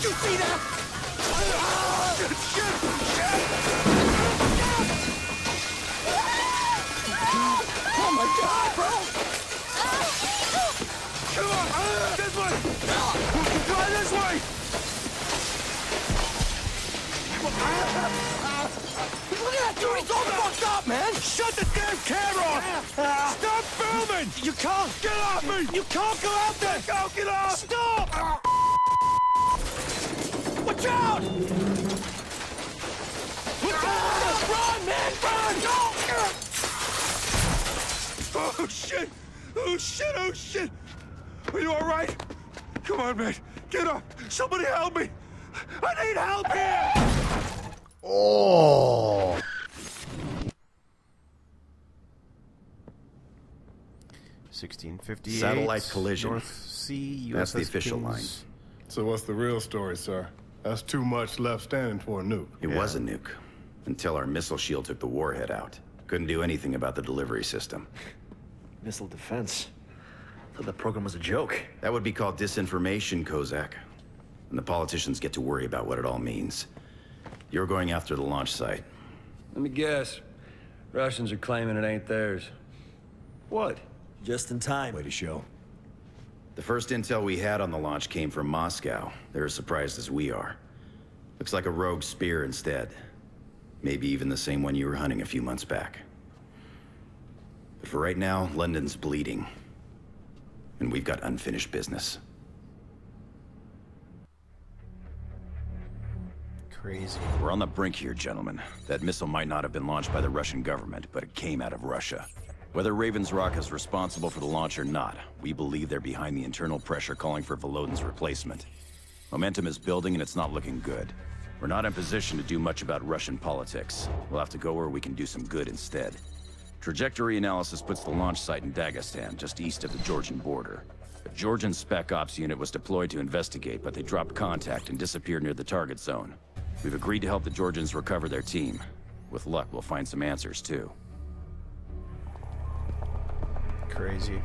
Did you see that? Shit, shit, shit! Oh my god, bro! Come on, uh, this way! Try this way! Look at that dude, he's all fucked up, man! Shut the damn camera off! Stop filming! You can't! Get off me! You can't go out there! Go, get off! Stop! Watch out! Watch out! Run, man, run! Go! Oh, shit! Oh, shit, oh, shit! Are you all right? Come on, man. Get up. Somebody help me. I need help here! Oh. Sixteen fifty eight. Satellite collision. North Sea. That's the official Kings. line. So what's the real story, sir? That's too much left standing for a nuke. It was a nuke. Until our missile shield took the warhead out. Couldn't do anything about the delivery system. Missile defense. Thought the program was a joke. That would be called disinformation, Kozak. And the politicians get to worry about what it all means. You're going after the launch site. Let me guess. Russians are claiming it ain't theirs. What? Just in time. Way to show. The first intel we had on the launch came from Moscow. They're as surprised as we are. Looks like a rogue spear instead. Maybe even the same one you were hunting a few months back. But for right now, London's bleeding. And we've got unfinished business. Crazy. We're on the brink here, gentlemen. That missile might not have been launched by the Russian government, but it came out of Russia. Whether Raven's Rock is responsible for the launch or not, we believe they're behind the internal pressure calling for Volodin's replacement. Momentum is building and it's not looking good. We're not in position to do much about Russian politics. We'll have to go where we can do some good instead. Trajectory analysis puts the launch site in Dagestan, just east of the Georgian border. A Georgian Spec Ops unit was deployed to investigate, but they dropped contact and disappeared near the target zone. We've agreed to help the Georgians recover their team. With luck, we'll find some answers, too. Crazy.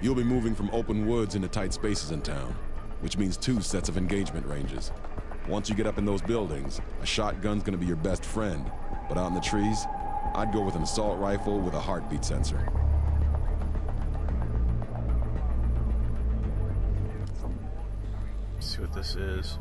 You'll be moving from open woods into tight spaces in town, which means two sets of engagement ranges. Once you get up in those buildings, a shotgun's gonna be your best friend, but out in the trees, I'd go with an assault rifle with a heartbeat sensor. Let's see what this is.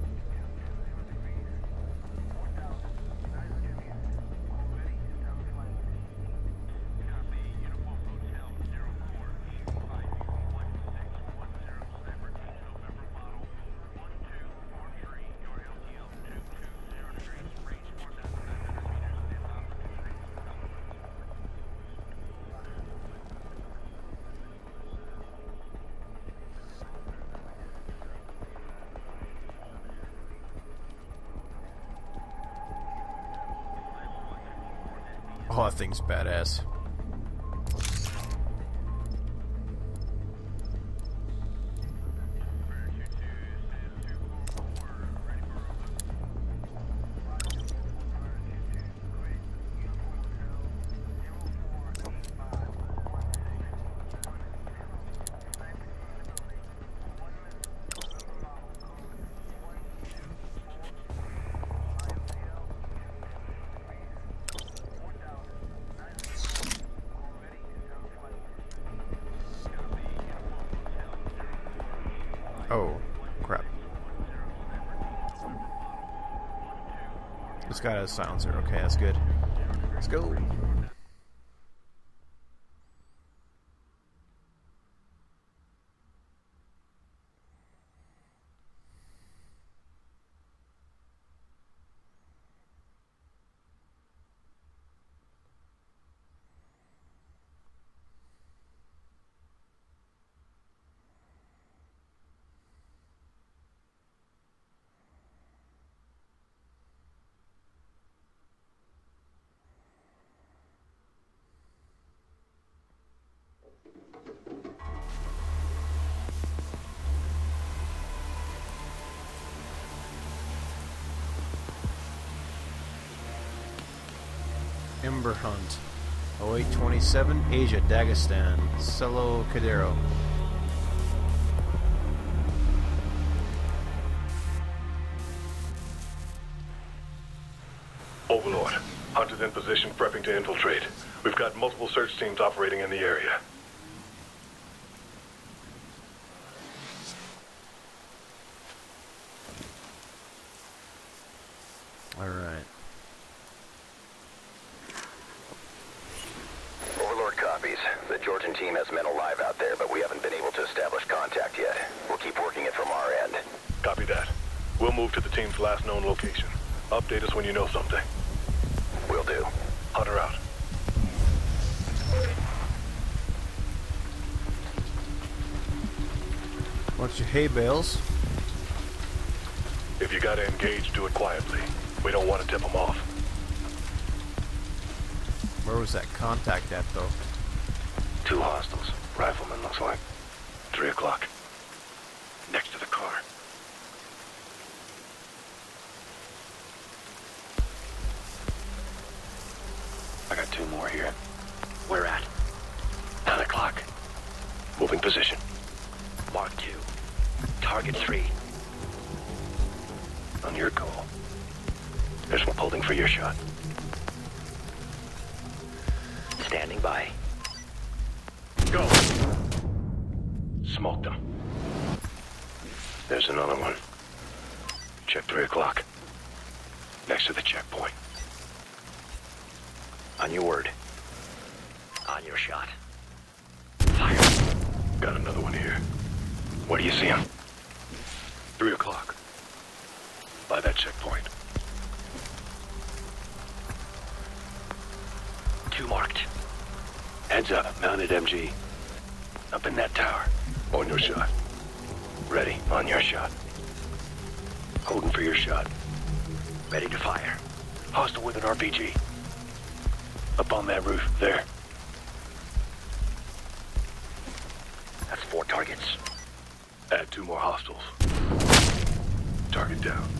Oh, that thing's badass. It's got a silencer. Okay, that's good. Let's go. Ember Hunt 0827 Asia Dagestan Selo Cadero Overlord, hunters in position prepping to infiltrate. We've got multiple search teams operating in the area. All right. Overlord copies. The Georgian team has men alive out there, but we haven't been able to establish contact yet. We'll keep working it from our end. Copy that. We'll move to the team's last known location. Update us when you know something. Will do. Hunter out. Watch your hay bales. If you gotta engage, do it quietly. We don't want to tip them off. Where was that contact at, though? Two hostiles. Rifleman, looks like. Three o'clock. Next to the car. I got two more here. Where at? Nine o'clock. Moving position. Mark two. Target three. On your goal. There's one holding for your shot. Standing by. Go! Smoked them. There's another one. Check three o'clock. Next to the checkpoint. On your word. On your shot. Fire. Got another one here. Where do you see him? Three o'clock. By that checkpoint. Two marked. Heads up, mounted MG. Up in that tower. On your shot. Ready, on your shot. Holding for your shot. Ready to fire. Hostile with an RPG. Up on that roof, there. That's four targets. Add two more hostiles. Target down.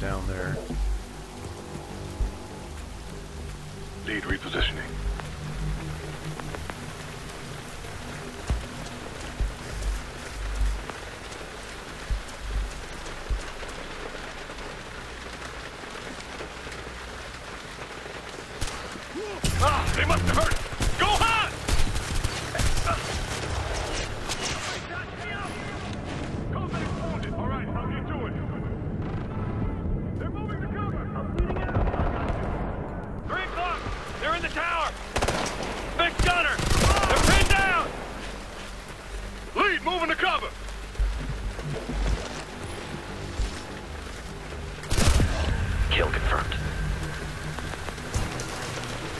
Go down there. Lead repositioning. Ah, they must have hurt!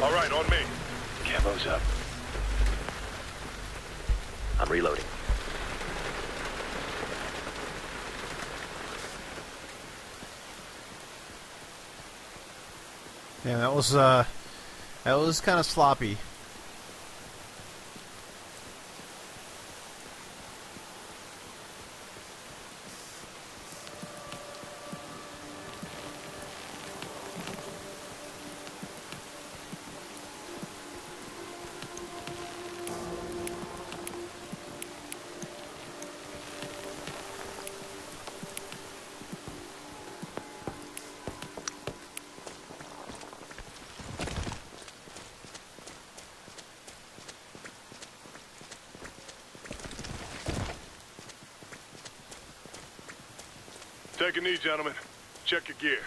All right, on me. Camo's up. I'm reloading. Yeah, that was uh, that was kind of sloppy. Take a knee, gentlemen. Check your gear.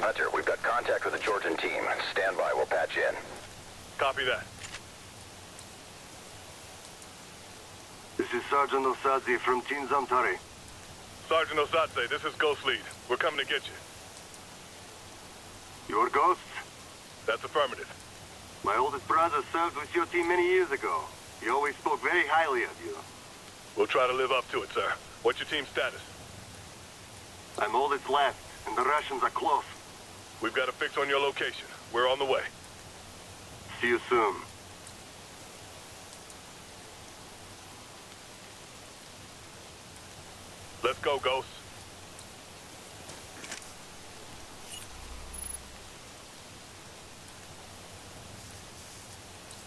Hunter, we've got contact with the Georgian team. Stand by, we'll patch in. Copy that. This is Sergeant Osadze from Team Zamtari. Sergeant Osadze, this is Ghost Lead. We're coming to get you. Your ghosts? That's affirmative. My oldest brother served with your team many years ago. He always spoke very highly of you. We'll try to live up to it, sir. What's your team status? I'm all that's left, and the Russians are close. We've got a fix on your location. We're on the way. See you soon. Let's go, Ghost.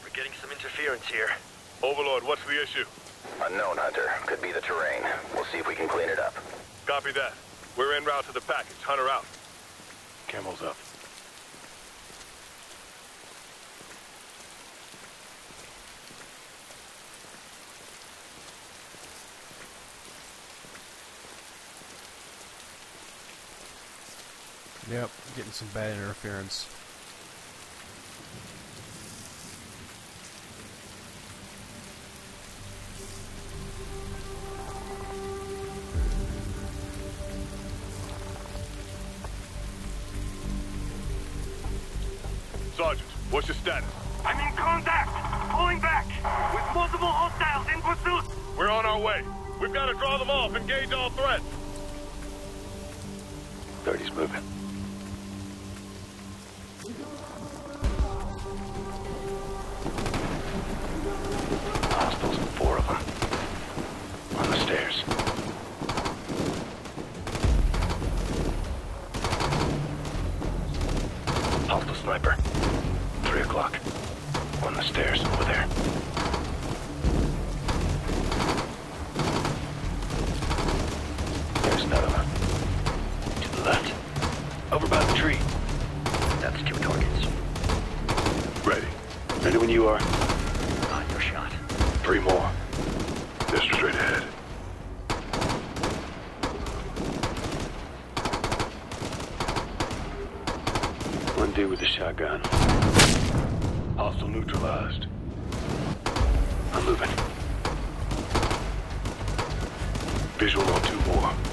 We're getting some interference here. Overlord, what's the issue? Unknown, Hunter. Could be the terrain. We'll see if we can clean it up. Copy that. We're en route to the package. Hunter out. Camo's up. Yep, getting some bad interference. What's your status? I'm in contact! Pulling back! With multiple hostiles in pursuit! We're on our way. We've got to draw them off, engage all threats. 30's moving. That's two targets. Ready. Ready when you are. On your shot. Three more. They're straight ahead. One dude with a shotgun. Hostile neutralized. I'm moving. Visual on two more.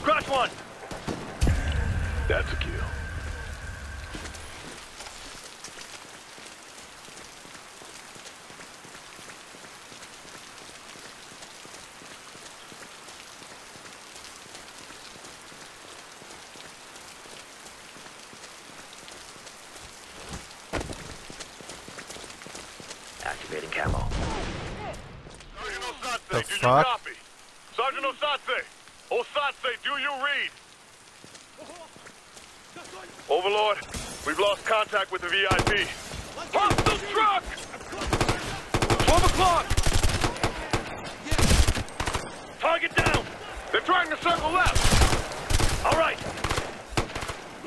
Scratch one! That's a kill. Activating camo. Sergeant Osadze, The fuck? Sergeant Osadze! Osadze, do you read? Overlord, we've lost contact with the VIP. Hostile truck! 12 o'clock! Target down! They're trying to circle left! All right.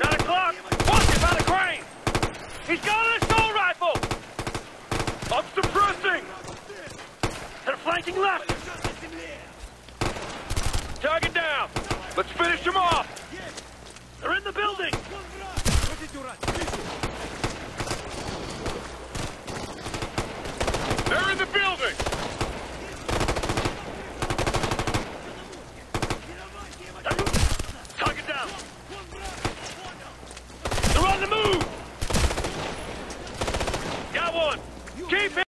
9 o'clock! Watch it by the crane! He's got an assault rifle! I'm suppressing! They're flanking left! Target down! Let's finish him off! They're in the building! They're in the building!